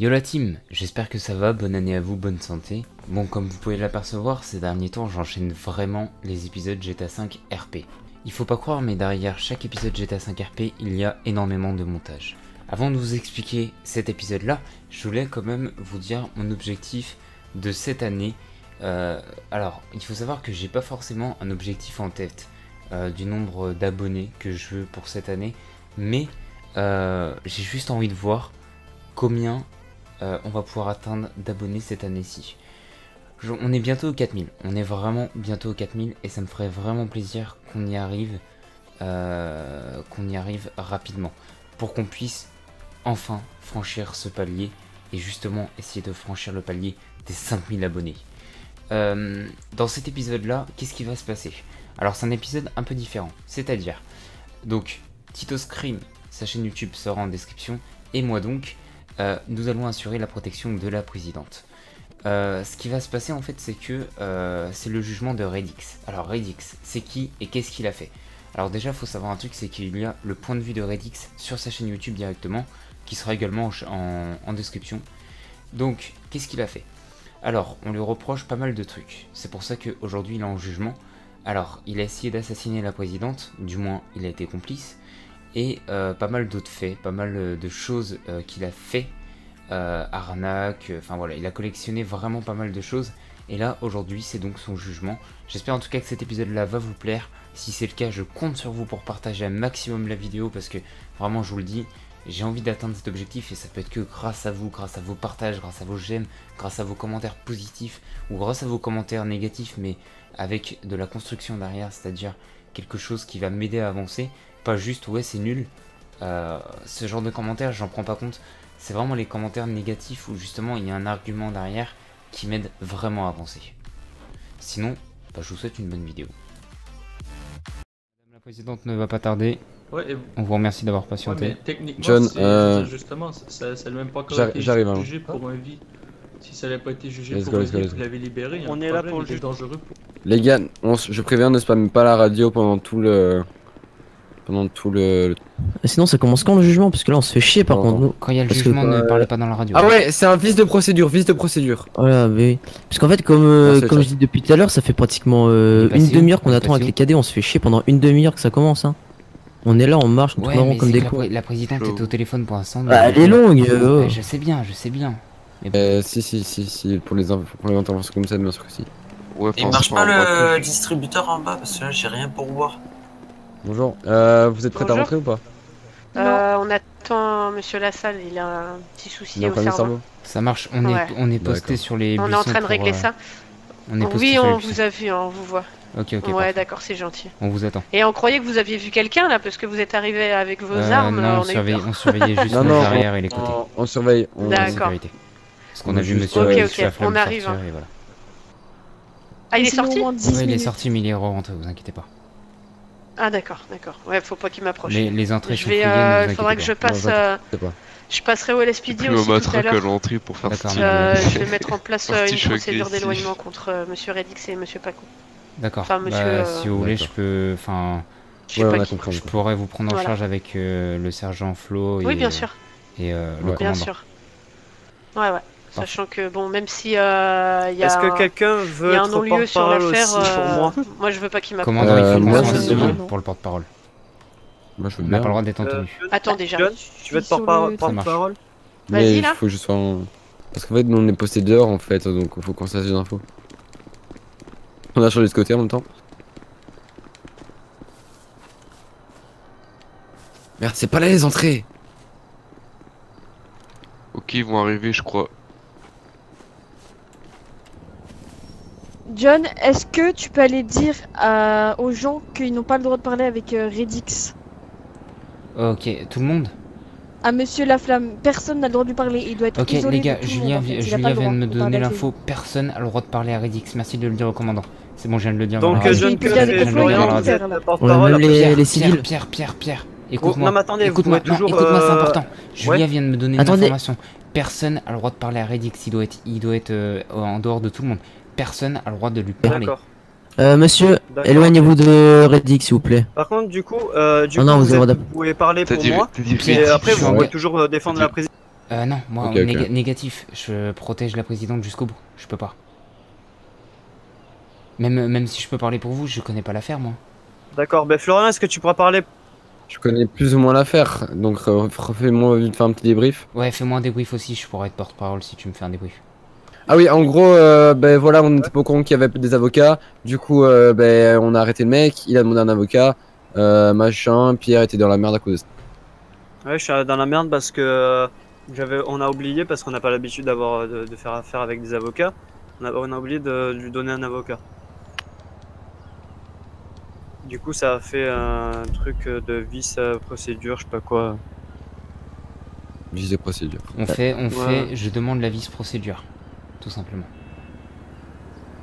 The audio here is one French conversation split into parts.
Yo la team, j'espère que ça va, bonne année à vous, bonne santé. Bon, comme vous pouvez l'apercevoir, ces derniers temps, j'enchaîne vraiment les épisodes GTA 5 RP. Il faut pas croire, mais derrière chaque épisode GTA 5 RP, il y a énormément de montage. Avant de vous expliquer cet épisode-là, je voulais quand même vous dire mon objectif de cette année. Euh, alors, il faut savoir que j'ai pas forcément un objectif en tête euh, du nombre d'abonnés que je veux pour cette année, mais euh, j'ai juste envie de voir combien euh, on va pouvoir atteindre d'abonnés cette année-ci. On est bientôt aux 4000, on est vraiment bientôt aux 4000 et ça me ferait vraiment plaisir qu'on y arrive, euh, qu'on y arrive rapidement pour qu'on puisse enfin franchir ce palier et justement essayer de franchir le palier des 5000 abonnés. Euh, dans cet épisode-là, qu'est-ce qui va se passer? Alors c'est un épisode un peu différent, c'est-à-dire, donc Tito Scream, sa chaîne YouTube sera en description, et moi donc, euh, nous allons assurer la protection de la présidente. Euh, ce qui va se passer en fait, c'est que euh, c'est le jugement de Redix. Alors Redix, c'est qui et qu'est-ce qu'il a fait? Alors déjà, il faut savoir un truc, c'est qu'il y a le point de vue de Redix sur sa chaîne YouTube directement, qui sera également en en description. Donc, qu'est-ce qu'il a fait? Alors, on lui reproche pas mal de trucs. C'est pour ça qu'aujourd'hui, il est en jugement. Alors, il a essayé d'assassiner la présidente, du moins, il a été complice et euh, pas mal d'autres faits, pas mal euh, de choses euh, qu'il a fait, arnaque, enfin voilà, il a collectionné vraiment pas mal de choses. Et là, aujourd'hui, c'est donc son jugement. J'espère en tout cas que cet épisode-là va vous plaire. Si c'est le cas, je compte sur vous pour partager un maximum la vidéo parce que vraiment, je vous le dis, j'ai envie d'atteindre cet objectif et ça peut être que grâce à vous, grâce à vos partages, grâce à vos j'aime, grâce à vos commentaires positifs ou grâce à vos commentaires négatifs, mais avec de la construction derrière, c'est-à-dire quelque chose qui va m'aider à avancer pas juste ouais c'est nul. Euh, ce genre de commentaires j'en prends pas compte. C'est vraiment les commentaires négatifs où justement il y a un argument derrière qui m'aide vraiment à avancer. Sinon, bah, je vous souhaite une bonne vidéo. Madame la présidente ne va pas tarder. Ouais, et- On vous remercie d'avoir ouais, patienté. mais techniquement, John, euh, justement, ça, n'a même pas été hein. jugé pour un vie. Si ça n'avait pas été jugé Let's pour go, un vie, vous l'avez libéré. a On est là pour le dangereux pour... Les gars, on je préviens, ne spamme pas la radio pendant tout le. Pendant tout le. Sinon, ça commence quand le jugement? Parce que là, on se fait chier par Oh. contre. nous. Quand il y a le Parce que jugement, quand, ne euh, parlez pas dans la radio. Ah ouais, c'est un vice de procédure, vice de procédure. Voilà, mais oui. Parce qu'en fait, comme, euh, comme je dis depuis tout à l'heure, ça fait pratiquement euh, une demi-heure qu'on attend avec les cadets. On se fait chier pendant une demi-heure que ça commence. Hein. On est là, on marche, on Ouais, mais comme des que la, la présidente est au téléphone pour l'instant. Bah, elle est longue. euh, Ouais, oh. je sais bien, je sais bien. Mais. Euh, si, si, si, si, pour les, pour les interventions comme ça, bien sûr que si. Ouais, Il marche pas le distributeur en bas parce que là j'ai rien pour boire. Bonjour, euh, vous êtes prêts à rentrer ou pas? Euh, on attend Monsieur Lassalle, il a un petit souci Il a un au cerveau. cerveau Ça marche, on Ouais. est, on est posté sur les On est en train de régler euh, ça. On est Oui, on vous a vu, hein, on vous voit. Ok, ok, ouais, d'accord, c'est gentil. on vous attend. Et on croyait que vous aviez vu quelqu'un là, parce que vous êtes arrivé avec vos Euh, armes. non, on, on surveille- on surveillait juste Non, arrières et les côtés. On, on surveille. On... D'accord. sécurité. Parce qu'on On a vu monsieur Ok, on arrive, hein. voilà. Ah, il est sorti Ouais, il est sorti, mais il est rentré, vous inquiétez pas. Ah, d'accord, d'accord. Ouais, faut pas qu'il m'approche. Les, les entrées Je sont vais, fouillées, euh, faudra que je passe. Euh, Je sais pas. je passerai au LSPD aussi tout à matraque à l'heure. l'entrée pour faire D'accord, style. Euh, je vais mettre en place euh, une procédure d'éloignement contre euh, Monsieur Redix et Monsieur Paco. D'accord. Enfin, Bah, euh, si vous voulez, je peux. Enfin, Ouais, pas on a qui. compris. je pourrais vous prendre en Voilà. charge avec euh, le sergent Flo et, Oui, bien euh, sûr, et euh, le Ouais. bien commandant. sûr. Ouais, ouais. Sachant que, bon, même si euh, il y a. Est-ce que un- quelqu'un Il veut y a un être non-lieu sur l'affaire. euh, moi moi, je veux pas qu'il m'approche. Commandant, il Euh, faut qu'on moi, bon. pour le porte-parole. Moi je veux On n'a bien. pas le droit d'être en Euh, tenue. Attends, déjà. John, tu veux être porte-parole Vas-y, il là. faut que je sois en. Parce qu'en fait, nous on est posté dehors en fait, donc il faut qu'on sache des infos. On a changé de côté en même temps. Merde, c'est pas là les entrées Ok, ils vont arriver, je crois. John, est-ce que tu peux aller dire à- aux gens qu'ils n'ont pas le droit de parler avec euh, Redix? Ok, tout le monde? À Monsieur Laflamme, personne n'a le droit de lui parler. Il doit être Ok, isolé les gars, de tout le Julien, monde, en fait. vi- Il a pas Julien le vient droit de me parler donner avec l'info. Personne a le droit de parler à Redix. Merci de le dire au commandant. C'est bon, je viens de le dire. dans Donc la euh, radio. John, que Florian, vous êtes porte-parole même les, Pierre, les Pierre, civils. Pierre, Pierre, Pierre, écoute-moi. Non mais attendez, vous Écoute-moi, pouvez non, toujours... écoute-moi, c'est euh, important. Julien vient de me donner une Attendez. information. Personne a le droit de parler à Redix. Il doit être, il doit être euh, en dehors de tout le monde. Personne a le droit de lui parler. D'accord. Euh, monsieur, éloignez-vous de Redix, s'il vous plaît. Par contre, du coup, euh, du Ah coup non, vous vous, avez êtes- le droit vous pouvez parler pour dit, moi. Redix, après, vous pouvez toujours euh, défendre la présidente. Euh, non, moi, négatif. Je protège la présidente jusqu'au bout. Je peux pas. Même, même si je peux parler pour vous, je connais pas l'affaire, moi. D'accord, ben Florian, est-ce que tu pourras parler? Je connais plus ou moins l'affaire, donc re- refais-moi vite faire un petit débrief. Ouais, fais-moi un débrief aussi, je pourrais être porte-parole si tu me fais un débrief. Ah oui, en gros, euh, ben voilà, on était pas au courant qu'il y avait des avocats. Du coup, euh, ben on a arrêté le mec, il a demandé un avocat, euh, machin. Pierre était dans la merde à cause de ça. Ouais, je suis dans la merde parce que j'avais, on a oublié parce qu'on n'a pas l'habitude d'avoir de, de faire affaire avec des avocats. On a, on a oublié de lui donner un avocat. Du coup, ça a fait un truc de vice euh, procédure, je sais pas quoi. Vice de procédure. On fait, on Ouais. fait, je demande la vice-procédure. Tout simplement.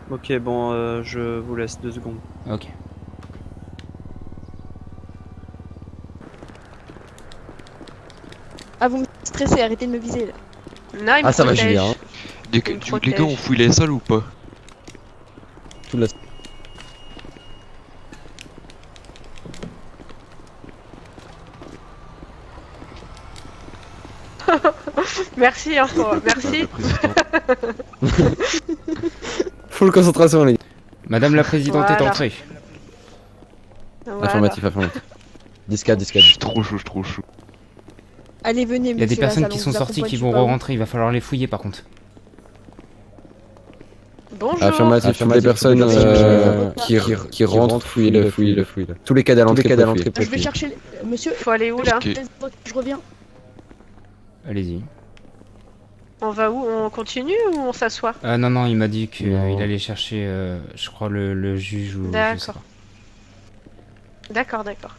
Ok, bon, euh, je vous laisse deux secondes. Ok. Ah, vous me stressez, arrêtez de me viser là. Non, il me Ah, ça va. Julien. hein. Les, Il me du- les gars, on fouille la salle ou pas? Tout la... Merci, hein, merci. Full concentration, les gars. Madame la présidente est entrée. Voilà. Affirmatif, affirmatif. 10K, 10K. Je suis trop chaud, je suis trop chaud. Allez, venez, Il y a des monsieur, personnes qui on sont sorties qui vont re-rentrer, il va falloir les fouiller par contre. Bonjour. Affirmatif, toutes les Affirmatif, personnes euh, personnes qui, qui- qui rentrent, fouillez le, fouillez le, fouillez le. Tous les cas fouillez. d'entrée. Je vais chercher. les- Monsieur, Faut aller où là je reviens. Allez-y. On va où? On continue ou on s'assoit? Ah non, non, il m'a dit qu'il allait chercher, euh, je crois, le, le juge ou. D'accord. D'accord, d'accord.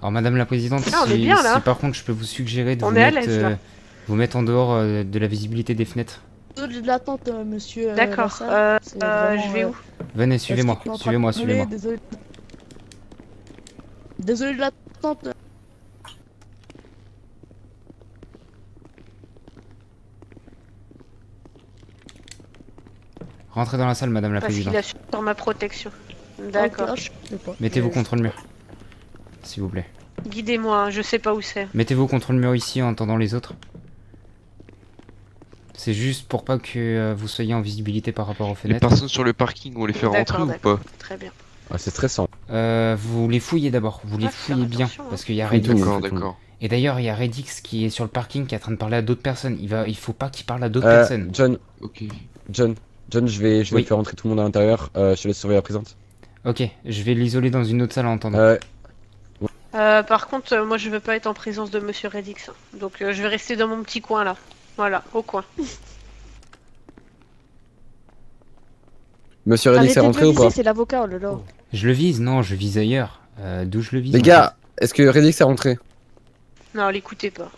Alors, madame la présidente, Ah, si, bien, par contre je peux vous suggérer de vous mettre, euh, vous mettre en dehors euh, de la visibilité des fenêtres. Désolé de l'attente, euh, monsieur. euh, D'accord. Euh, euh, vraiment, je vais où Venez, suivez-moi, parce suivez-moi, suivez-moi. Désolé. Désolé de l'attente. Rentrez dans la salle, madame la Parce qu'il présidente. a sur ma protection. D'accord. Je sais pas. Mettez-vous contre le mur. S'il vous plaît. Guidez-moi, hein, je sais pas où c'est. Mettez-vous contre le mur ici en entendant les autres. C'est juste pour pas que euh, vous soyez en visibilité par rapport aux Les fenêtres. personnes sur le parking, on les fait rentrer ou pas? Très bien. Ah, c'est stressant. Euh, vous les fouillez d'abord, vous les Ah, fouillez bien, hein. parce qu'il y a Redix. Et d'ailleurs, il y a Redix qui est sur le parking qui est en train de parler à d'autres personnes. Il va, il faut pas qu'il parle à d'autres Euh, personnes. John, Ok. John, John, je vais, je vais Oui. faire rentrer tout le monde à l'intérieur. Euh, je te laisse surveiller la présente. Ok, je vais l'isoler dans une autre salle en entendant. Euh, Euh, par contre, euh, moi je veux pas être en présence de Monsieur Redix. hein. Donc euh, je vais rester dans mon petit coin là. Voilà, au coin. Monsieur Redix est rentré ou pas c'est l'avocat, oh là là. Je le vise, non, je vise ailleurs. Euh, D'où je le vise Les gars, est-ce que Redix est rentré Non, l'écoutez pas.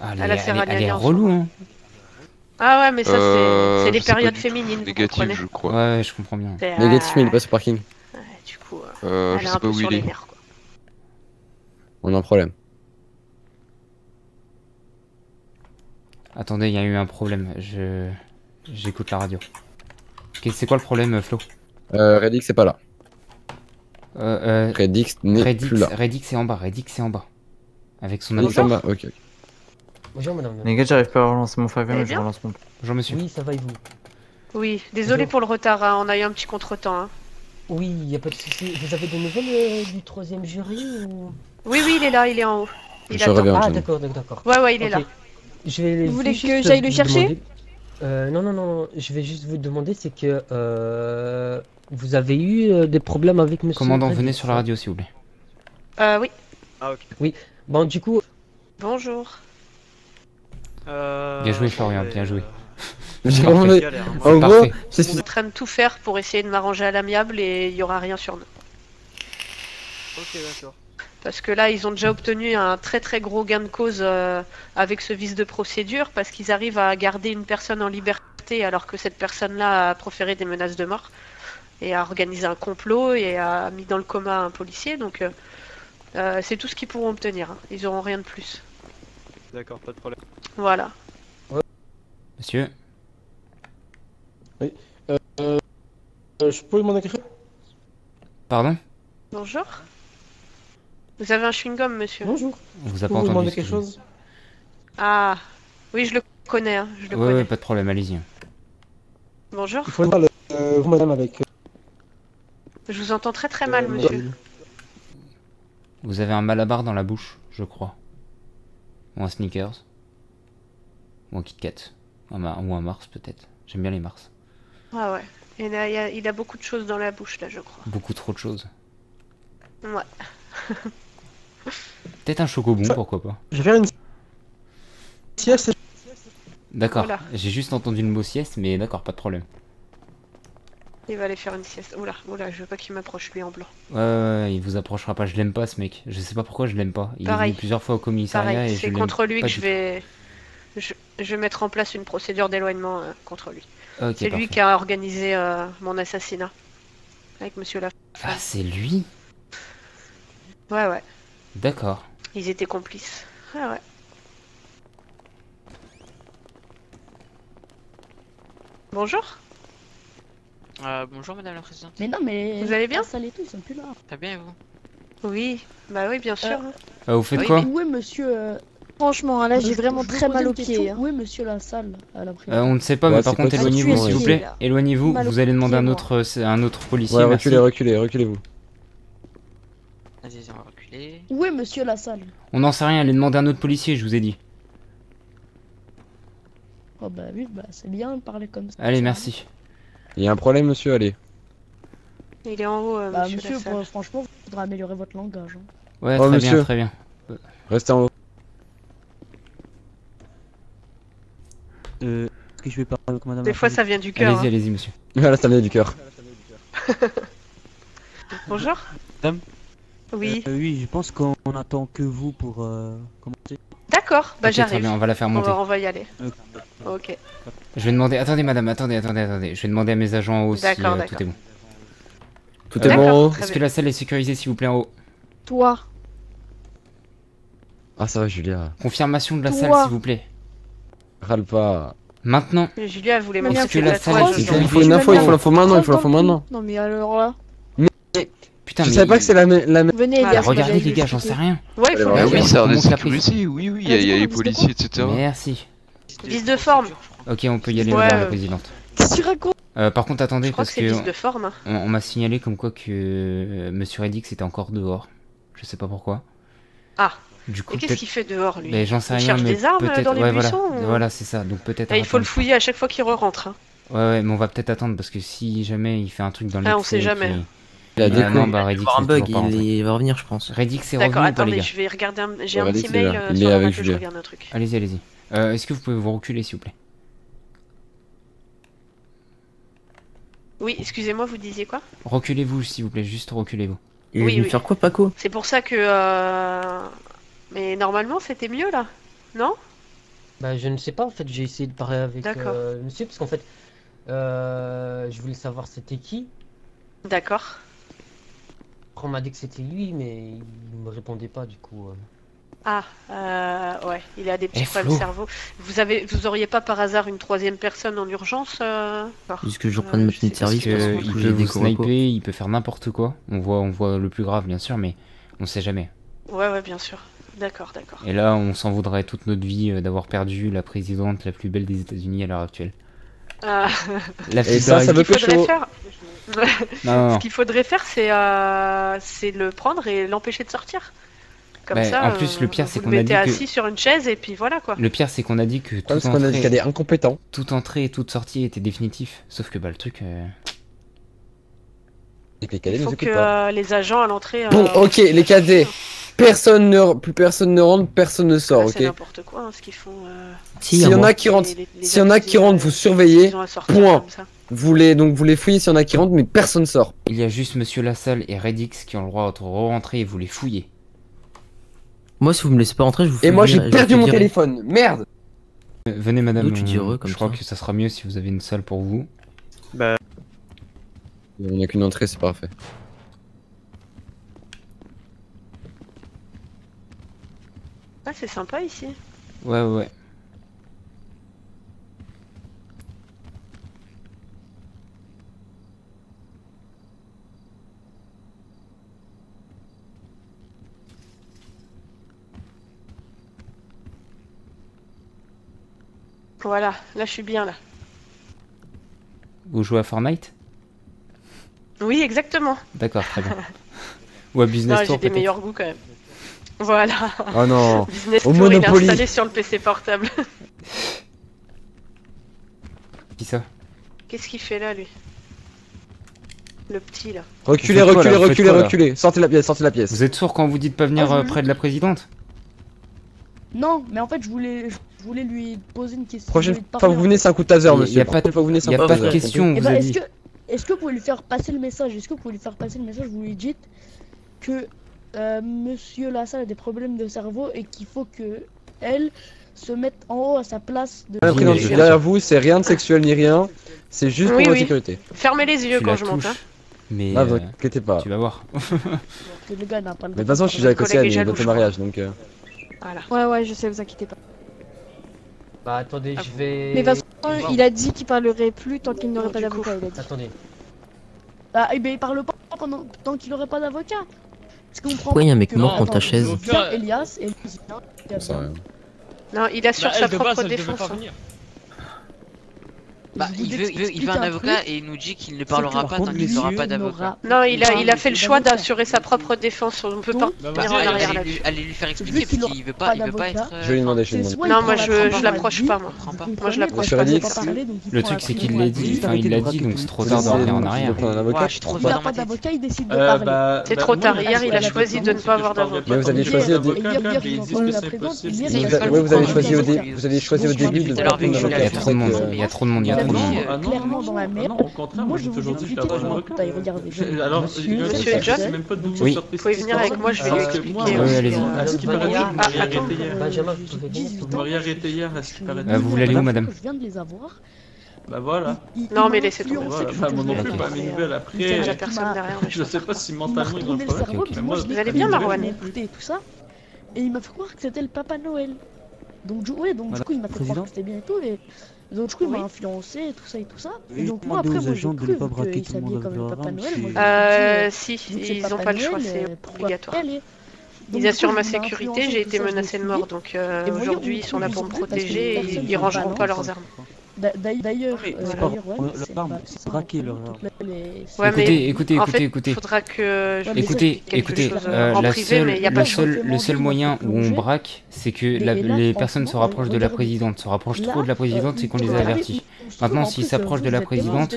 Ah, elle, elle elle est- relou, hein. Ah ouais, mais ça c'est- Euh, sais pas périodes féminines, comprenez je crois. Ouais, je comprends bien. Négatif, mais il est ah, pas sur parking. ouais, du coup, euh, Euh, elle je est sais un pas peu où sur il les est. nerfs. Quoi. On a un problème. Attendez, il y a eu un problème. Je. J'écoute la radio. C'est quoi le problème, Flo? Euh, Redix est pas là. euh, euh, Redix n'est Redix, plus là. Redix est en bas, Redix est en bas. Avec son Redix en bas, ok. ok. Bonjour madame. Les gars, j'arrive pas à relancer mon 5 Eh mais je relance mon. Bonjour monsieur. Oui, ça va et vous? Oui, désolé Bonjour. pour le retard, hein, on a eu un petit contretemps. Hein. Oui, y a pas de souci. Vous avez des nouvelles euh, du troisième jury ou? Oui, oui, il est là, il est en haut. Il Je attend. reviens. Ah d'accord, d'accord. Ouais, ouais, il est là. Je vais Vous voulez que j'aille le chercher demander- Euh, non, non, non, je vais juste vous demander, c'est que euh, vous avez eu euh, des problèmes avec monsieur. Commandant, venez sur la radio s'il vous plaît. Euh, oui, Ah ok. Bon, du coup, bonjour. Euh, Bien joué, Florian, bien joué. hein. En gros, Parfait. On est en train de tout faire pour essayer de m'arranger à l'amiable et il y aura rien sur nous. Ok, d'accord. Parce que là, ils ont déjà obtenu un très très gros gain de cause euh, avec ce vice de procédure parce qu'ils arrivent à garder une personne en liberté alors que cette personne-là a proféré des menaces de mort et a organisé un complot et a mis dans le coma un policier. Donc euh, euh, c'est tout ce qu'ils pourront obtenir. hein. Ils auront rien de plus. D'accord, pas de problème. Monsieur Euh, je peux demander quelque chose? Pardon? Bonjour. Vous avez un chewing-gum, monsieur Bonjour. On vous a peux pas vous entendu. quelque chose Ah, oui, je le connais, hein, je le Ouais, connais. ouais, pas de problème, allez-y. Bonjour. Il faut voir le, euh, vous, madame, avec. euh, Je vous entends très très mal, monsieur. Vous avez un malabar dans la bouche, je crois. Ou un sneakers. Ou un Kit Kat. Ou un Mars, peut-être. J'aime bien les Mars. Ah ouais. Il a, il a- il a beaucoup de choses dans la bouche, là, je crois. Beaucoup trop de choses. Ouais. Peut-être un chocobon, Ça- pourquoi pas. Je vais faire une sieste. D'accord. Voilà. J'ai juste entendu le mot sieste, mais d'accord, pas de problème. Il va aller faire une sieste. Oula, oula, je veux pas qu'il m'approche, lui, en blanc. Ouais, ouais, ouais, il vous approchera pas. Je l'aime pas, ce mec. Je sais pas pourquoi je l'aime pas. Il est Pareil. venu plusieurs fois au commissariat Pareil, et je c'est contre lui pas que je vais... Je, je vais mettre en place une procédure d'éloignement euh, contre lui. c'est lui qui a organisé euh, mon assassinat. Avec monsieur Laf. Ah, c'est lui? Ouais, ouais. D'accord. Ils étaient complices. Ouais, ouais. Bonjour. Euh, bonjour Madame la Présidente. Mais non, mais. Vous allez bien Ça et tout, ils sont plus là. Très bien et vous? Oui, bah oui, bien sûr. Euh. Euh, vous faites Oui, quoi Où est monsieur. euh, Franchement, hein, là, j'ai vraiment très mal aux pieds. hein. Où est monsieur la salle à la Euh, On ne sait pas, Ouais, mais par contre, éloignez-vous, Ah, s'il vous plaît. Éloignez-vous. Vous allez demander à un autre, un autre policier. Ouais, reculez, reculez, reculez-vous. Vas-y, on va reculer. Où est monsieur la salle On n'en sait rien. Allez demander à un autre policier, je vous ai dit. Oh bah oui, bah c'est bien de parler comme ça. Allez, merci. Il y a un problème, monsieur, allez. Il est en haut, euh, Bah monsieur, monsieur, Lassalle. pour- franchement, il faudra améliorer votre langage. hein. Ouais, Oh, très monsieur. bien, très bien. Restez en haut. Euh, est-ce que je vais parler avec madame Des fois, ça vient du cœur. Allez-y, hein. allez-y, monsieur. Voilà, ça vient du cœur. Bonjour. Madame Oui. Euh, Oui, je pense qu'on attend que vous pour euh, commencer. D'accord, bah Ok, très j'arrive. bien, on va la faire On monter. va, on va y aller. Ok. Je vais demander. Attendez, madame, attendez, attendez, attendez. Je vais demander à mes agents en haut si euh, tout est bon. Tout est bon en haut très Est-ce que la salle est sécurisée, s'il vous plaît, en haut? Toi, Ah, ça va, Julia. Confirmation de la Toi. salle, s'il vous plaît. Râle pas. Maintenant. Mais Julia, elle voulait Est-ce que la salle est Il faut, il sécurisée faut une info, il faut l'info maintenant, il faut l'info maintenant. Non mais alors là, Putain, Je mais. savais pas que c'est la, même. venez les Ah. Bah, regardez, les gars, j'en sais rien. Ouais, il faut Ah le oui, la prise. sécurités, oui, oui, il y a, il y a les policiers, etc. Merci. Vice de forme. Ok, on peut y aller, Ouais, madame la euh, présidente. Qu'est-ce que tu racontes? Euh, par contre, attendez, Je crois parce que c'est que vice de forme. hein. on, on m'a signalé comme quoi que euh, Monsieur Redix était encore dehors. Je sais pas pourquoi. Ah. Du coup, qu'est-ce qu'il fait dehors, lui? Ben, j'en sais Il rien, cherche mais des armes, euh, dans les ouais, voilà, buissons, ou- voilà, c'est ça. Donc peut-être. Et il faut le fouiller à chaque fois qu'il re-rentre. hein. Ouais, ouais, mais on va peut-être attendre parce que si jamais il fait un truc dans les. Ah, on sait jamais. Il a Ah, non, bah un n'est bug, il, rentré. il va revenir, je pense. Redix est D'accord, revenu pas, les attendez, gars je vais regarder un... J'ai Ouais, un allez, petit c'est mail euh, Il sur je regarde un truc. Allez-y, allez-y. Euh, Est-ce que vous pouvez vous reculer, s'il vous plaît? Oui, excusez-moi, vous disiez quoi? Reculez-vous, s'il vous plaît, juste reculez-vous. Oui, venu oui. faire quoi, Paco? C'est pour ça que... euh, Mais normalement, c'était mieux, là Non? Bah, je ne sais pas, en fait, j'ai essayé de parler avec D'accord. euh, monsieur, parce qu'en fait, euh, je voulais savoir c'était qui. D'accord. Après, on m'a dit que c'était lui, mais il me répondait pas, du coup. euh. Ah, euh, ouais, il a des petits Eh, problèmes Flo. de cerveau. Vous avez, vous auriez pas par hasard une troisième personne en urgence euh. Juste que je je tenue de sais pas service, parce que Euh, il peut vous sniper, il peut faire n'importe quoi. On voit, on voit le plus grave, bien sûr, mais on sait jamais. Ouais, ouais, bien sûr. D'accord, d'accord. Et là, on s'en voudrait toute notre vie euh, d'avoir perdu la présidente la plus belle des États-Unis à l'heure actuelle. Ah, La Et ça, ça veut Ce qu'il que faudrait chaud. faire, Non, non, non. ce qu'il faudrait faire, c'est euh, c'est le prendre et l'empêcher de sortir. Comme Bah, ça, en plus, le pire, vous c'est qu'on a dit que- assis sur une chaise et puis voilà quoi. Le pire, c'est qu'on a dit que a entrée, des incompétents. toute entrée et toute sortie était définitif. Sauf que bah, le truc. euh, Et que les cadets Il nous que pas. euh, les agents à l'entrée. Bon, euh, ok, les cadets. Personne ne, plus personne ne rentre, personne ne sort, là, ok C'est n'importe quoi hein, ce qu'ils font. euh, Si, S'il à y en a qui rentrent, les- les- les s'il y en a qui accusés, rentrent, euh, vous surveillez. Point. Vous les, donc vous les fouillez s'il y en a qui rentrent, mais personne sort. Il y a juste Monsieur Lassalle et Redix qui ont le droit de re-rentrer et vous les fouillez. Moi, si vous me laissez pas rentrer, je vous fais Et moi j'ai vous perdu mon téléphone, merde Euh, venez, madame. D'où tu dis on- heureux comme Je crois ça que ça sera mieux si vous avez une salle pour vous. Bah, On a qu'une entrée, c'est parfait. Ah, c'est sympa ici. Ouais, ouais. Voilà, là je suis bien là. Vous jouez à Fortnite? Oui, exactement. D'accord, très bien. Ou à Business non, Tour J'ai des meilleurs goûts quand même. Voilà. Oh non. Business Au installé sur le PC portable. Qui ça Qu'est-ce qu'il fait là, lui? Le petit là. Reculez, reculez, reculez, reculez. Sortez la pièce, sortez la pièce. Vous êtes sourd quand vous dites pas venir ah, euh, près de la présidente? Non, mais en fait, je voulais, je voulais lui poser une question. Fois vous venez, c'est un coup de taser, Il y a monsieur. pas de- fois vous venez, Il n'y a pas de question, eh ben, est-ce que, est-ce que vous pouvez lui faire passer le message? Est-ce que vous pouvez lui faire passer le message? Vous lui dites que euh, Monsieur Lassalle a des problèmes de cerveau et qu'il faut que elle se mette en haut à sa place. De... Non, derrière vous, c'est rien de sexuel ni rien, c'est juste pour oui. la sécurité. Fermez les yeux quand je touche, monte. Hein. Mais euh, inquiétez pas. Tu vas voir. le gars pas le mais de toute façon, je suis déjà écossais à votre mariage donc. Euh... Voilà. Ouais, ouais, je sais, vous inquiétez pas. Bah attendez, ah je vais. Mais parce bon. il a dit qu'il parlerait plus tant qu'il n'aurait pas d'avocat. Attendez. Ah, il parle pas pendant... tant qu'il n'aurait pas d'avocat. Pourquoi il y a un mec mort contre ta chaise Non, il assure sa propre défense. Hein. Bah, il veut, veut, il veut un, un avocat truc. et il nous dit qu'il ne parlera pas tant qu'il n'aura pas d'avocat. Non, il a, il a fait le choix d'assurer sa propre défense. On ne peut pas bah, bah, lui, lui faire expliquer parce qu'il veut pas, pas il veut pas être. Euh, je vais lui demander, je vais demander. Non, moi je, l'approche pas, moi. Moi je l'approche pas. Le truc c'est qu'il l'a dit, enfin il l'a dit, donc c'est trop tard de en arrière. Il n'a pas d'avocat, il décide de parler. C'est trop tard. Hier, il a choisi de ne pas avoir d'avocat. Vous avez choisi au début. Vous avez choisi au début. Il y a trop de monde. Il y a non, non, clairement ah dans la ah au contraire, moi, je vous ai dit que. Euh, alors, monsieur John, c'est même pas de. Vous pouvez venir avec moi, je vais expliquer. Ce qui paraît, vous m'auriez arrêté hier. À ce qui paraît. Vous voulez aller où, madame Je viens de les avoir. Bah voilà. Non mais laissez tomber. Bah, non plus, pas mes je, sais pas si mentalement vous allez bien, tout ça. Et il m'a fait croire que c'était le Papa Noël. Donc, ouais, donc du coup, il m'a fait croire que c'était bien et tout. Et donc du coup, m'a influencé et tout ça et tout ça. Et donc moi après, moi j'ai cru qu'il s'habillait comme le Papa Noël. Euh, euh, si, ils ont pas le choix, c'est obligatoire. Ils assurent ma sécurité, j'ai été menacé de mort, donc euh, aujourd'hui ils sont là pour me protéger et ils rangeront pas leurs armes. D'ailleurs, leurs armes, c'est euh, braquer leurs armes les... Ouais, écoutez, écoutez, écoutez, fait, écoutez. Faudra que je écoutez, écoutez. Euh, euh, le seul moyen où on braque, c'est que la, les personnes se rapprochent de la présidente, se rapprochent trop de la présidente, c'est qu'on les avertit. Maintenant, s'ils euh, s'approchent de la présidente,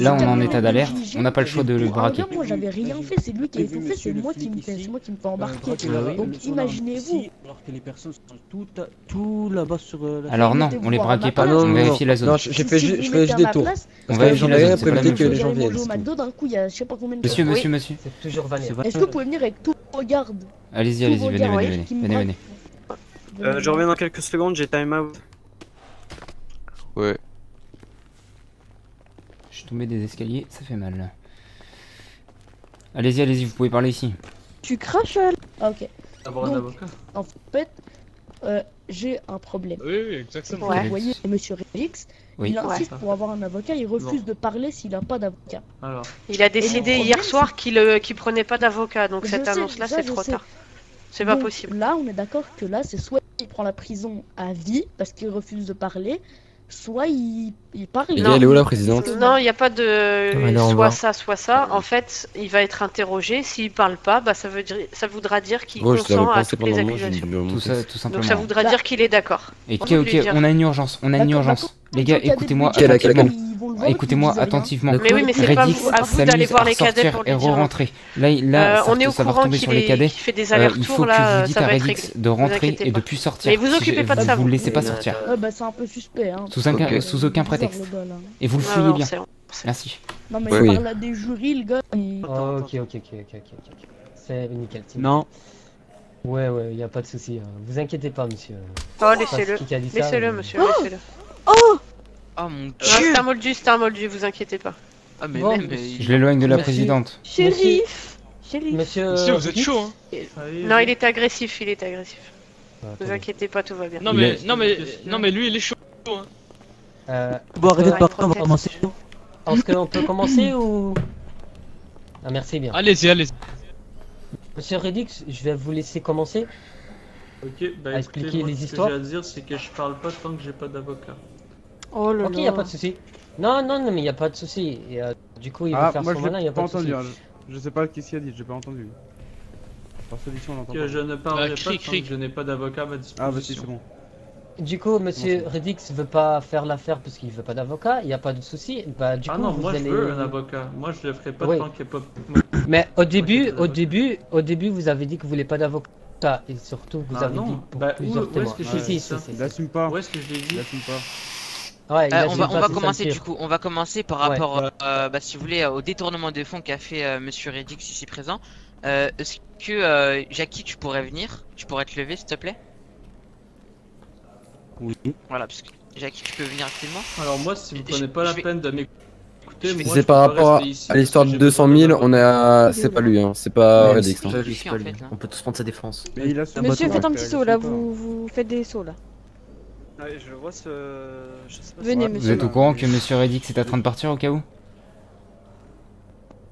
là, on est en état d'alerte, on n'a pas le choix de le braquer. Moi, j'avais rien fait, c'est lui qui a été fait, c'est moi qui me fais, c'est moi qui me fais embarquer. Donc, imaginez-vous. Alors que les personnes sont tout là-bas sur. Alors non, on les braquait pas, on vérifiait la zone. Non, j'ai fait, je fais juste des tours. On vérifiait la zone, c'est pas la même chose. McDo, d'un coup, il y a je sais pas combien de Monsieur, monsieur, monsieur. C'est toujours Est-ce que vous pouvez venir avec tout regard Allez-y, allez-y, venez, venez, venez, venez. Euh, je reviens dans quelques secondes, j'ai time out. Ouais. Je suis tombé des escaliers, ça fait mal. Allez-y, allez-y, vous pouvez parler ici. Tu craches euh, Ah ok. Ah, en fait, euh, j'ai un problème. Oui, oui, exactement. Ouais. Vous voyez, monsieur Rélix, il insiste pour avoir un avocat, il refuse de parler s'il n'a pas d'avocat. Il a décidé hier soir qu'il euh, qu prenait pas d'avocat, donc cette annonce-là, c'est trop tard. C'est pas possible. Là, on est d'accord que là, c'est soit il prend la prison à vie parce qu'il refuse de parler, soit il, il part. Il, non. il est où la présidente Non, il n'y a pas de soit ça, soit ça. En fait, il va être interrogé. S'il parle pas, bah, ça, veut ça voudra dire qu'il bon, consent à toutes les accusations. Donc ça voudra dire qu'il est d'accord. Et on, okay, okay, on a une urgence, on a une urgence. Les gars, écoutez-moi. Ah, écoutez-moi attentivement. Mais oui, mais c'est pas vous, ah, à vous d'aller voir les cadets pour et re-rentrer. Hein. Là, là euh, on est au ça va retomber sur les cadets. Des euh, il faut là, que vous dites à Redix de rentrer et de plus sortir. Mais vous occupez pas de ça. Vous ne laissez pas euh, sortir. Euh, bah, c'est un peu suspect. Hein. Euh, sous aucun prétexte. Hein. Et vous le ah fouillez bien. Merci. Non, mais je parle à des jurys, le gars. Ok, ok, ok, ok. C'est nickel. Non. Ouais, ouais, y a pas de souci. Vous inquiétez pas, monsieur. Oh, laissez-le. Laissez-le, monsieur. Laissez-le. Oh Oh mon Non, c'est un moldu, c'est un moldu, vous inquiétez pas. Ah, mais Bon, même. mais- Je l'éloigne de la Merci. présidente. Shérif Shérif Monsieur. Monsieur, vous êtes chaud, hein Non, il est agressif, il est agressif. Ah, Vous inquiétez pas, tout va bien. Non mais, est- non mais, non mais lui il est chaud. Hein. Euh, Bon, arrêtez de Ouais, parler, on va commencer. Est-ce qu'on peut commencer ou? Ah, merci bien. Allez-y, allez-y. Monsieur Redix, je vais vous laisser commencer. Ok, bah expliquer moi, les ce histoires. que j'ai à dire, c'est que je parle pas tant que j'ai pas d'avocat. Oh là Ok, là. y a pas de souci. Non, non, non, mais y a pas de souci. Et, euh, du coup, il veut Ah, faire moi son je malin, y l'ai a pas pas de souci. entendu. hein. Je, je sais pas qu'est-ce qu'il a dit, j'ai pas entendu. Par solution, on l'entend Que pas. je ne parlerai Bah, pas cric, cric. je n'ai pas d'avocat à ma Ah, disposition. bah si, c'est bon. Du coup, monsieur Redix veut pas faire l'affaire parce qu'il veut pas d'avocat, y a pas de souci. Bah, du ah coup, non, vous moi allez. je veux un avocat. Moi je le ferai pas Oui. tant qu'il n'y a pas. Mais au début, au début, au début, vous avez dit que vous voulez pas d'avocat et surtout vous Ah avez non. dit pour Bah, où- plusieurs où est-ce témoins. que j'ai Si, dit si, ça si, si. Il assume pas. Où est-ce que je l'ai dit Il assume pas. Ouais, Euh, a on va, on commencer du coup, on va commencer par Ouais. rapport, euh, bah, si vous voulez, au détournement de fonds qu'a fait euh, Monsieur Redix ici présent. Euh, Est-ce que euh, Jackie, tu pourrais venir? Tu pourrais te lever, s'il te plaît? Oui. Voilà, parce que Jackie, tu peux venir actuellement. Alors moi, si vous Je- prenez pas la vais- peine de m'écouter, c'est par rapport à, l'histoire de que j'ai 200 besoin 000, d'avocat. on est à... C'est pas lui, hein. c'est pas c'est hein. pas lui, Jackie, c'est en pas fait, lui. là. On peut tous prendre sa défense. Mais il assume Monsieur, faites un donc, petit saut là, vous faites des sauts là. Ouais, je vois ce. Je sais pas Venez, si- monsieur. Vous êtes au courant que Monsieur Redix est en train de partir au cas où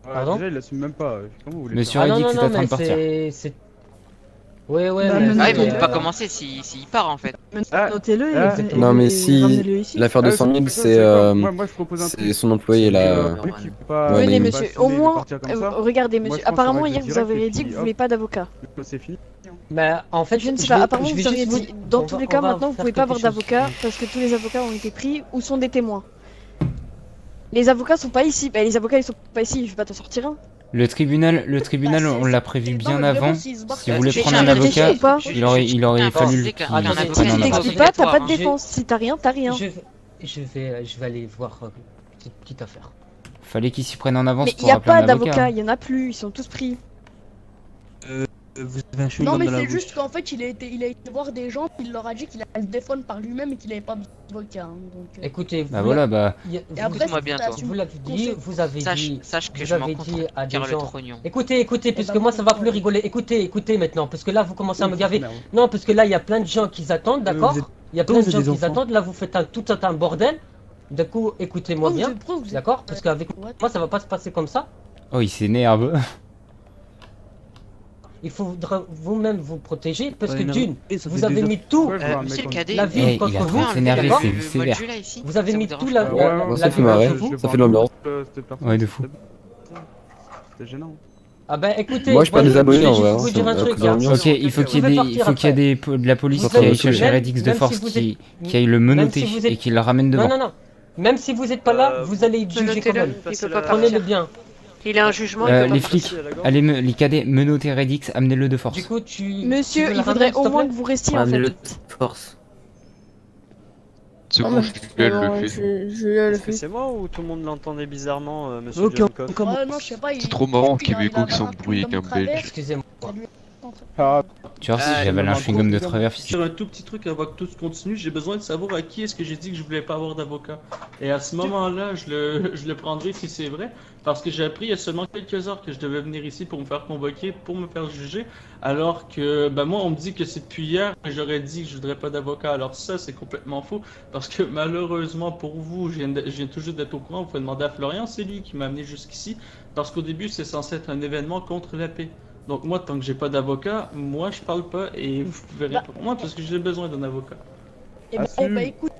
Pardon Déjà, il assume même pas. Comment vous voulez Monsieur Ah non, est en train de partir. c'est. Ouais, ouais, Bah, mais. menez-le. Ah, ils vont Euh, pas commencer s'il s'il part en fait. Ah, Notez-le et, ah, et- Non, mais si l'affaire de Ah, 100 000, c'est- euh, Moi, moi, je propose un c'est truc. son employé Euh, là. peut Venez monsieur, au moins, euh, regardez monsieur, apparemment hier vous avez dit que vous voulez pas d'avocat. C'est fini. Mais en fait, Je ne sais pas, apparemment vous avez juste dit, dans on tous les on cas maintenant vous pouvez pas avoir d'avocat parce que tous les avocats ont été pris ou sont des témoins. Les avocats sont pas ici, bah, les avocats ils sont pas ici, je vais pas t'en sortir un. Le tribunal, le tribunal, Bah, on l'a prévu bien avant. Si vous voulez prendre un avocat, il aurait, il aurait fallu avocat, Si tu t'expliques pas, t'as pas de défense. Si t'as rien, t'as rien. Je vais, je vais, aller voir euh, petite, affaire. Fallait qu'il s'y prenne en avance Mais il pour y a pas d'avocat, il y en a plus, ils sont tous pris. Vous avez un chewing Non mais c'est juste qu'en fait il a été il a été voir des gens, il leur a dit qu'il allait le défendre par lui-même et qu'il avait pas besoin d'avocat. hein, donc, euh. Écoutez, vous, Bah voilà, bah. a- Et vous, après, Écoute-moi bien, toi. vous l'avez dit, vous avez Sache, dit, sache que vous je avez dit à des gens. Écoutez, écoutez, puisque bah, moi ça va plus rigoler. Écoutez, écoutez maintenant, parce que là vous commencez à me gaver. Non, parce que là il y a plein de gens qui attendent, d'accord vous êtes- Il y a plein de vous gens qui attendent. Là vous faites un, tout un, un bordel. Du coup, écoutez-moi vous bien, vous d'accord Parce qu'avec moi ça va pas se passer comme ça. Oh, il s'énerve. Il faudra vous-même vous protéger parce que non, d'une, vous avez mis tout, Euh, le la ville il contre vous, de c'est le Vous avez mis tout la, ville Ça fait voir l'ambiance. euh. Ouais, de fou. C'était gênant. Ah ben écoutez, Moi, je perds des abonnés, je vais en juste vrai, vous hein, dire un c'est- truc. à cause de hein. Ok, il faut qu'il y ait des, faut qu'il y ait de la police qui aille êtes- chercher même- Redix de force, qui, qui aille le vous et qu'il le ramène Non, devant. non, non. Même si vous êtes pas là, Euh, vous allez être jugé quand même. il peut pas Prenez-le partir. bien. Il a un jugement, Euh, il les flics, allez, me- les cadets, menottez Redix, amenez-le de force. Du coup, tu. Monsieur, tu il le faudrait au moins que vous restiez en fait. de force. C'est bon, vais le vais le faire. c'est moi ou tout le monde l'entendait bizarrement, euh, monsieur Ok, John on Cobb commence. Ouais, non, je sais pas, il- C'est trop marrant à qui avoir un s'embrouille avec un le belge. Excusez-moi. Ah, Tu vois, si Euh, j'avale un chewing-gum de travers, Sur un tout petit truc avant que tout se continue, j'ai besoin de savoir à qui est-ce que j'ai dit que je voulais pas avoir d'avocat. Et à ce moment-là, je le, je le prendrai si c'est vrai, parce que j'ai appris il y a seulement quelques heures que je devais venir ici pour me faire convoquer, pour me faire juger, alors que ben moi on me dit que c'est depuis hier que j'aurais dit que je voudrais pas d'avocat. Alors ça c'est complètement faux, parce que malheureusement pour vous, je viens, de- je viens tout juste d'être au courant, vous pouvez demander à Florian, c'est lui qui m'a amené jusqu'ici, parce qu'au début c'est censé être un événement contre la paix. Donc moi, tant que j'ai pas d'avocat, moi je parle pas et vous pouvez rien pour moi parce que j'ai besoin d'un avocat. Eh bah, eh bah, écoute,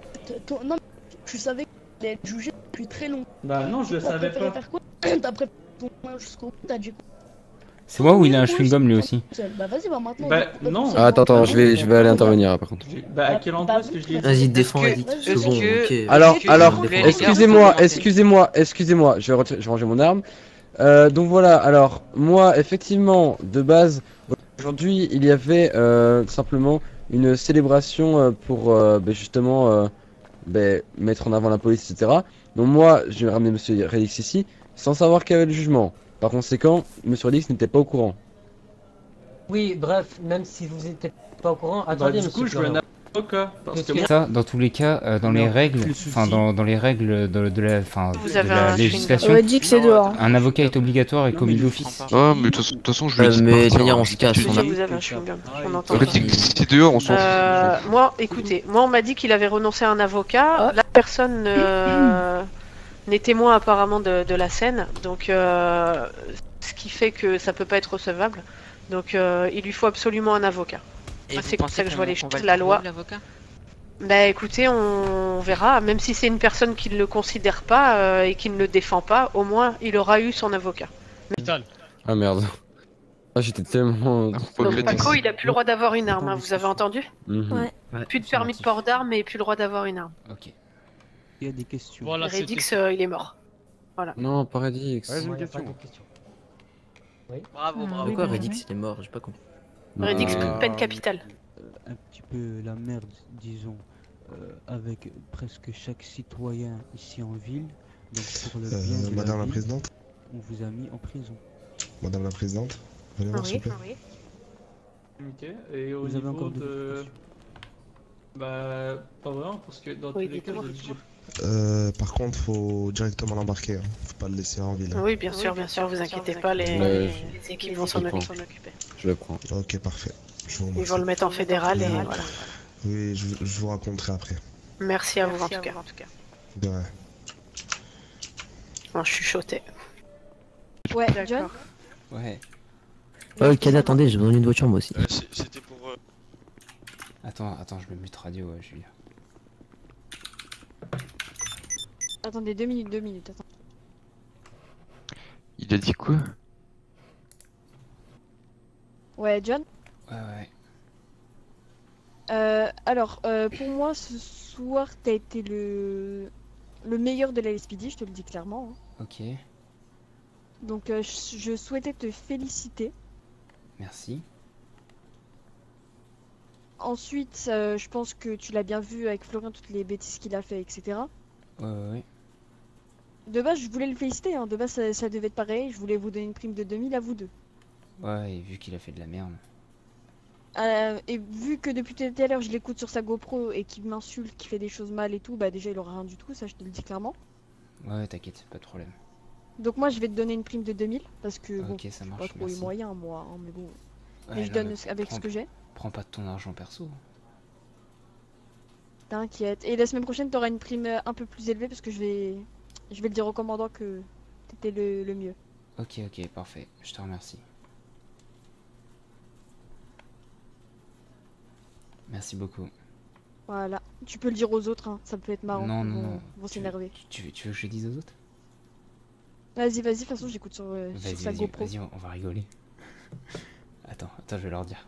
toi- non, mais tu savais qu'il allait être jugé depuis très longtemps. Bah non, je le savais pas. faire quoi T'as préféré ton jusqu'au bout, t'as dit quoi C'est moi ou il a un chewing-gum lui aussi Bah vas-y, bah maintenant. Bah, on- non. Ah, attends, attends, je vais, je vais aller intervenir par contre. Bah à quel endroit est-ce que je l'ai dit Vas-y, défends Edith. C'est bon, ok. Alors, alors, excusez-moi, excusez-moi, excusez-moi, je vais, retirer- je vais ranger mon arme. Euh, donc voilà, alors, moi, effectivement, de base, aujourd'hui, il y avait euh, simplement une célébration euh, pour euh, ben, justement euh, ben, mettre en avant la police, etc. Donc moi, je vais ramener Monsieur Relix ici, sans savoir qu'il y avait le jugement. Par conséquent, Monsieur Relix n'était pas au courant. Oui, bref, même si vous n'étiez pas au courant, Bah attendez, du monsieur coup, je parce que moi, Ça, dans tous les cas, euh, dans les règles, le dans, dans les règles de, de la, de législation, On dit que c'est dehors. un avocat est obligatoire et Non, commis d'office. Ah, mais de toute façon- de je vais Euh, essayer de mais d'ailleurs, hein, on se dis. vous avez un chewing-gum, on entend dehors, on s'en fout. Euh, moi, écoutez, moi on m'a dit qu'il avait renoncé à un avocat. La personne n'est témoin apparemment de, de la scène, donc euh, ce qui fait que ça peut pas être recevable. Donc euh, il lui faut absolument un avocat. Et c'est comme ça que je vois les choses, la loi. Bah écoutez, on verra. Même si c'est une personne qui ne le considère pas euh, et qui ne le défend pas, au moins il aura eu son avocat. Ah merde. Ah, j'étais tellement. Donc Paco, il a plus le droit d'avoir une arme, hein, vous avez entendu Mhm. Plus de permis de port d'armes et plus le droit d'avoir une arme. Ok. Il y a des questions. Voilà, Redix, euh, il est mort. Voilà. Non, Paradis. Ouais, j'ai une Ouais, question. pas de question. Bravo, Ah, bravo. Pourquoi Redix il est mort? J'ai pas compris. Redix, Euh, peine capitale. Un petit peu la merde, disons, euh, avec presque chaque citoyen ici en ville. Donc pour le Euh, bien de Madame la ville, Présidente on vous a mis en prison. Madame la Présidente Venez voir, s'il vous plaît. Ok, et au Vous avez niveau de. Bah, pas vraiment, parce que dans Oui, tous les cas. Euh, par contre, faut directement l'embarquer. Hein. Faut pas le laisser en ville. hein. Oui, bien sûr, bien sûr, vous inquiétez pas, les, équipes vont s'en occuper. Je le prends. Ok, parfait. Je vous Ils vont le mettre en fédéral et Oui. voilà. Oui, je, je vous raconterai après. Merci à vous en tout cas. De rien. Bon, je suis chuchotais. Ouais, John Ouais. Oh, le cadet, attendez, j'ai besoin d'une voiture moi aussi. C'était pour. euh, Attends, attends, je me mute radio, euh, Julia. Attendez, deux minutes, deux minutes. Attends. Il a dit quoi? Ouais, John? Ouais, ouais. Euh, alors, euh, pour moi, ce soir, t'as été le... le meilleur de la LSPD, je te le dis clairement. hein. Ok. Donc, euh, je souhaitais te féliciter. Merci. Ensuite, euh, je pense que tu l'as bien vu avec Florian, toutes les bêtises qu'il a fait, etc. Ouais, ouais, ouais. De base, je voulais le féliciter, hein. de base, ça, ça devait être pareil. Je voulais vous donner une prime de 2000 à vous deux. Ouais, et vu qu'il a fait de la merde. Euh, et vu que depuis tout à l'heure, je l'écoute sur sa GoPro et qu'il m'insulte, qu'il fait des choses mal et tout, bah déjà, il aura rien du tout, ça, je te le dis clairement. Ouais, t'inquiète, pas de problème. Donc moi, je vais te donner une prime de 2000 parce que bon, Ok, ça marche, pas trop les moyens, moi, hein, mais bon. Ouais, mais je non, donne mais avec prends- ce que j'ai. Prends pas de ton argent perso. T'inquiète. Et la semaine prochaine, t'auras une prime un peu plus élevée parce que je vais, je vais le dire au commandant que t'étais le, le mieux. Ok, ok, parfait. Je te remercie. Merci beaucoup. Voilà. Tu peux le dire aux autres, hein, ça peut être marrant. Non, ils non, vont, non. vont Tu- s'énerver. Tu, veux- tu veux que je le dise aux autres? Vas-y, vas-y, de toute façon, j'écoute sur, euh, sur Vas-y, sa vas-y, GoPro. vas-y, on on va rigoler. attends, attends, je vais leur dire.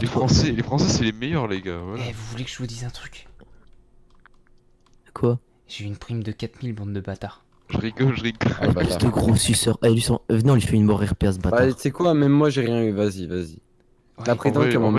Les Français, les Français c'est les meilleurs, les gars. Voilà. Eh, vous voulez que je vous dise un truc? Quoi J'ai eu une prime de 4000 bandes de bâtards. Je rigole, je rigole. Ah, gros suceur. Eh, lui, son- euh, venez, on lui fait une mort RP à ce bâtard. Bah, tu sais quoi, même moi j'ai rien eu, vas-y, vas-y. Ouais, en m'a